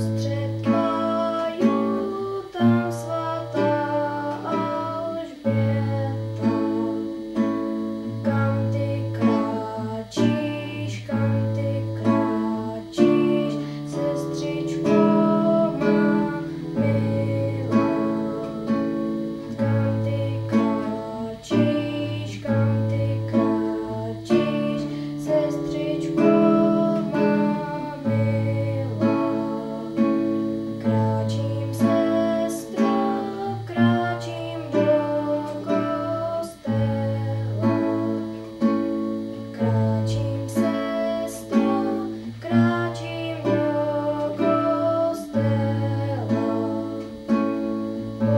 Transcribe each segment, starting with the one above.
siostrzem.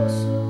closer